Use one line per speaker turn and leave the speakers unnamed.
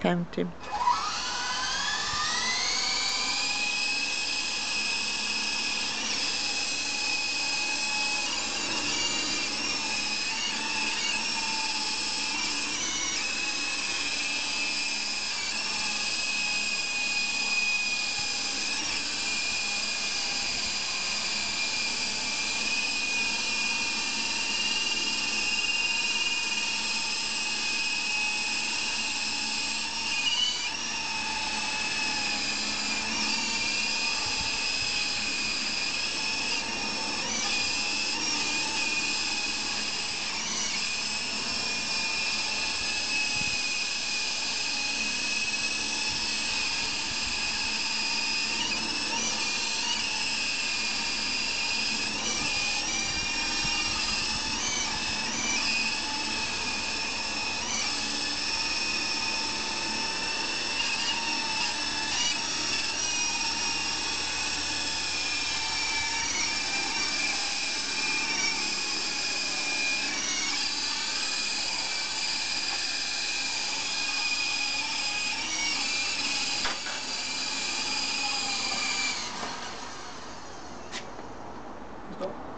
County. momento